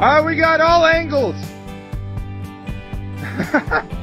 Ah, we got all angles.